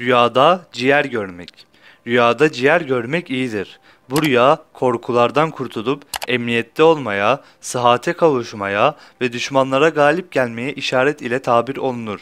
Rüyada ciğer görmek. Rüyada ciğer görmek iyidir. Bu rüya korkulardan kurtulup emniyette olmaya, sıhhate kavuşmaya ve düşmanlara galip gelmeye işaret ile tabir olunur.